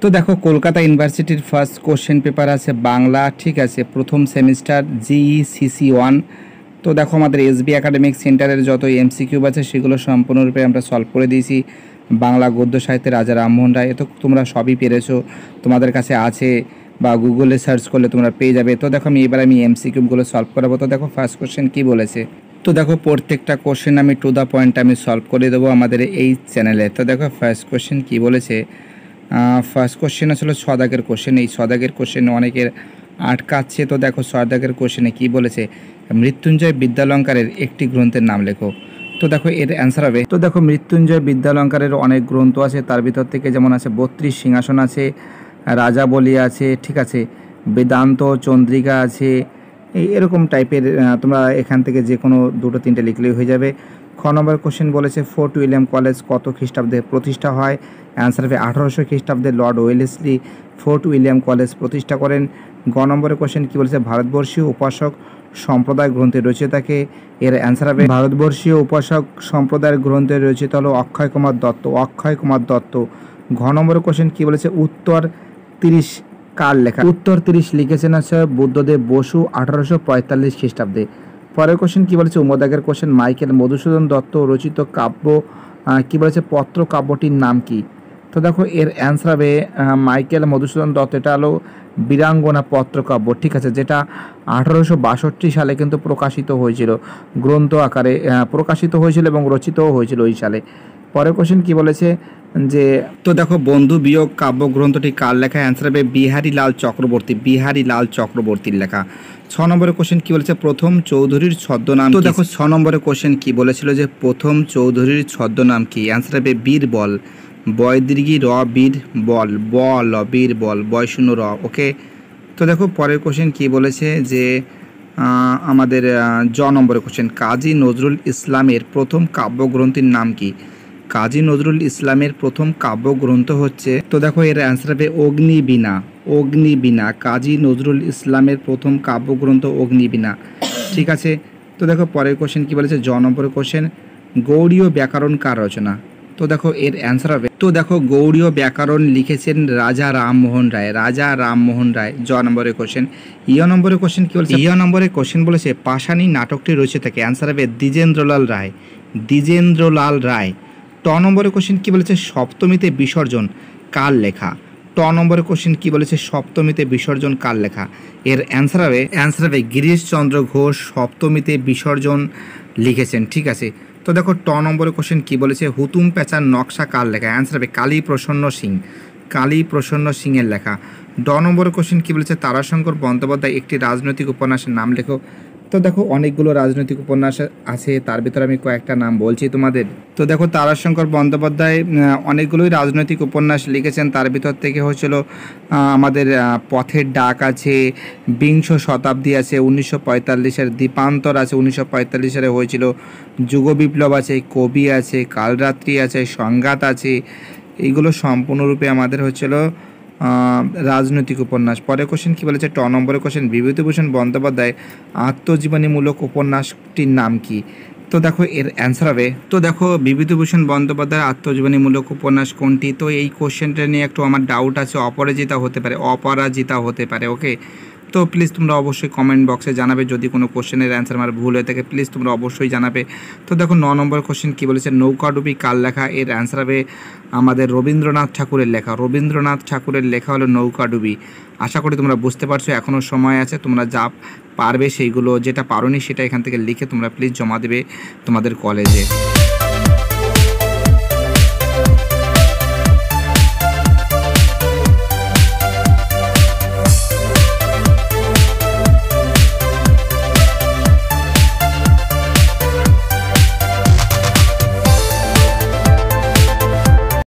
তো দেখো, কলকাতা ইউনিভার্সিটির ফার্স্ট কোশ্চেন পেপার আছে বাংলা, ঠিক আছে? প্রথম সেমিস্টার জিই সিসি ওয়ান তো দেখো, আমাদের এসবি একাডেমিক সেন্টারের যত এমসিকিউব আছে, সেগুলো সম্পূর্ণরূপে আমরা সলভ করে দিয়েছি। বাংলা গদ্য সাহিত্যের রাজা রামমোহন রায় তো তোমরা সবই পেরেছ। তোমাদের কাছে আছে বা গুগলে সার্চ করলে তোমরা পেয়ে যাবে। তো দেখো, আমি এবার আমি এমসিকিউবগুলো সলভ করাবো। তো দেখো ফার্স্ট কোশ্চেন কী বলেছে? তো দেখো, প্রত্যেকটা কোশ্চেন আমি টু দ্য পয়েন্ট আমি সলভ করে দেবো আমাদের এই চ্যানেলে তো দেখো ফার্স্ট কোশ্চেন কী বলেছে? ফার্স্ট কোশ্চেন আসলে সদাগের কোশ্চেন এই সদাগের কোশ্চেন অনেকের আটকাচ্ছে। তো দেখো সদাগের কোশ্চেনে কী বলেছে? মৃত্যুঞ্জয় বিদ্যালঙ্কারের একটি গ্রন্থের নাম লেখো। তো দেখো এর অ্যান্সার হবে। তো দেখো মৃত্যুঞ্জয় বিদ্যালঙ্কারের অনেক গ্রন্থ আছে। তার ভিতর থেকে যেমন আছে, বত্রিশ সিংহাসন আছে, রাজা বলি আছে, ঠিক আছে, বেদান্ত, চন্দ্রিকা আছে এরকম টাইপের তোমরা এখান থেকে যে কোনো দুটো, তিনটে লিখলেই হয়ে যাবে। খ নম্বর কোশ্চেন বলেছে ফোর্ট উইলিয়াম কলেজ কত খ্রিস্টাব্দে প্রতিষ্ঠা হয়? অ্যান্সার হবে আঠারোশো খ্রিস্টাব্দে Lord Wellesley Fort William college প্রতিষ্ঠা করেন। গ নম্বরের কোশ্চেন কী বলেছে? ভারতবর্ষীয় উপাসক সম্প্রদায় গ্রন্থের রচিতাকে এর অ্যান্সার হবে, ভারতবর্ষীয় উপাসক সম্প্রদায়ের গ্রন্থের রচিত হলো অক্ষয় কুমার দত্ত। অক্ষয় কুমার দত্ত। ঘ নম্বরের কোশ্চেন কী বলেছে? উত্তর তিরিশ কার লেখা? উত্তর তিরিশ লিখেছেন আছে বুদ্ধদেব বসু, আঠারোশো পঁয়তাল্লিশ খ্রিস্টাব্দে। পরের কোশ্চেন কী বলেছে? উমদাগের কোশ্চেন মাইকেল মধুসূদন দত্ত রচিত কাব্য কী বলেছে? পত্র কাব্যটির নাম কি? তো দেখো, এর অ্যান্সার হবে মাইকেল মধুসূদন দত্ত। এটা হলো বীরাঙ্গনা পত্রকাব্য ঠিক আছে? যেটা আঠারোশো বাষট্টি সালে কিন্তু প্রকাশিত হয়েছিল। গ্রন্থ আকারে প্রকাশিত হয়েছিল এবং রচিতও হয়েছিল ওই সালে। পরের কোশ্চেন কি বলেছে? যে তো দেখো বন্ধু বিয়োগ কাব্যগ্রন্থটি কার লেখা? অ্যান্সার হবে বিহারী লাল চক্রবর্তী বিহারী লাল চক্রবর্তীর লেখা। ছ নম্বরের কোশ্চেন কি বলেছে? প্রথম চৌধুরীর ছদ্মনাম তো দেখো ছ নম্বরের কোশ্চেন কি বলেছিল যে প্রথম চৌধুরীর ছদ্মনাম কি? অ্যান্সার হবে বীরবল বয় দীর্ঘি র বীর বল বল বীর বল বয় শূন্য র ওকে তো দেখো পরের কোশ্চেন কি বলেছে? যে আমাদের জ নম্বরের কোশ্চেন কাজী নজরুল ইসলামের প্রথম কাব্যগ্রন্থের নাম কি? কাজী নজরুল ইসলামের প্রথম কাব্যগ্রন্থ হচ্ছে তো দেখো এর অ্যান্সার হবে অগ্নিবীণা অগ্নিবীণা কাজী নজরুল ইসলামের প্রথম কাব্যগ্রন্থ অগ্নিবীণা। ঠিক আছে? তো দেখো পরের কোশ্চেন কি বলেছে? জ নম্বরের কোশ্চেন গৌড়ীয় ব্যাকরণ কার রচনা? তো দেখো এর অ্যান্সার হবে তো দেখো গৌড়ীয় ব্যাকরণ লিখেছেন রাজা রামমোহন রায় রাজা রামমোহন রায় জ নম্বরের কোশ্চেন ইয় নম্বরের কোশ্চেন কি বলছে? ইয় নম্বরের কোশ্চেন বলেছে পাশানি নাটকটি রয়েছে থাকে। অ্যান্সার হবে দ্বিজেন্দ্রলাল রায় দ্বিজেন্দ্রলাল রায়। ট নম্বরের কোশ্চেন কী বলেছে? সপ্তমীতে বিসর্জন, কার লেখা? ট নম্বরের কোশ্চেন কী বলেছে? সপ্তমীতে বিসর্জন, কার লেখা? এর অ্যান্সার হবে অ্যান্সার হবে গিরিশচন্দ্র ঘোষ, সপ্তমীতে বিসর্জন লিখেছেন, ঠিক আছে? তো দেখো, ট নম্বরের কোশ্চেন কী বলেছে? হুতুম পেঁচার নকশা কার লেখা? অ্যান্সার হবে কালী প্রসন্ন সিং কালী প্রসন্ন সিংয়ের লেখা। ড নম্বরের কোশ্চেন কী বলেছে? তারাশঙ্কর বন্দ্যোপাধ্যায়, একটি রাজনৈতিক উপন্যাসের নাম লেখো। তো দেখো অনেকগুলো রাজনৈতিক উপন্যাস আছে, তার ভিতরে আমি কয়েকটা নাম বলছি তোমাদের। তো দেখো তারাশঙ্কর বন্দ্যোপাধ্যায় অনেকগুলোই রাজনৈতিক উপন্যাস লিখেছেন। তার ভিতর থেকে হয়েছিল আমাদের পথের ডাক আছে, বিংশ শতাব্দী আছে, উনিশশো পঁয়তাল্লিশের দ্বীপান্তর আছে, উনিশশো পঁয়তাল্লিশ সালে হয়েছিল, যুগ বিপ্লব আছে, কবি আছে, কালরাত্রি আছে, সংঘাত আছে। এইগুলো সম্পূর্ণরূপে আমাদের হচ্ছিল রাজনৈতিক উপন্যাস। পরে কোশ্চেন কি বলেছে? ট নম্বরের কোশ্চেন বিভূতিভূষণ বন্দ্যোপাধ্যায় আত্মজীবনীমূলক উপন্যাসটির নাম কি? তো দেখো, এর অ্যান্সার হবে, তো দেখো, বিভূতিভূষণ বন্দ্যোপাধ্যায়ের আত্মজীবনীমূলক উপন্যাস কোনটি? তো এই কোশ্চেনটা নিয়ে একটু আমার ডাউট আছে, অপরাজিতা হতে পারে, অপরাজিতা হতে পারে ওকে তো প্লিজ তোমরা অবশ্যই কমেন্ট বক্সে জানাবে। যদি কোনো কোশ্চেনের অ্যান্সার আমার ভুল হয়ে থাকে প্লিজ তোমরা অবশ্যই জানাবে। তো দেখো, ন নম্বর কোশ্চেন কী বলেছে? নৌকাডুবি কার লেখা, এর অ্যান্সার হবে আমাদের রবীন্দ্রনাথ ঠাকুরের লেখা। রবীন্দ্রনাথ ঠাকুরের লেখা হলো নৌকাডুবি আশা করি তোমরা বুঝতে পারছ এখনও সময় আছে, তোমরা যা পারবে সেইগুলো, যেটা পারোনি সেটা এখান থেকে লিখে তোমরা প্লিজ জমা দেবে তোমাদের কলেজে